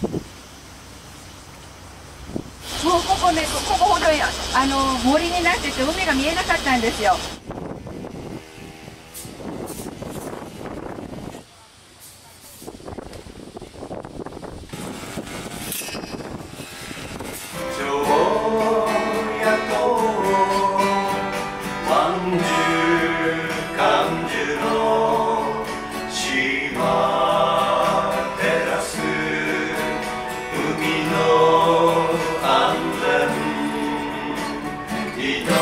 もうここねここほどあの森になってて海が見えなかったんですよ。感じる Amen.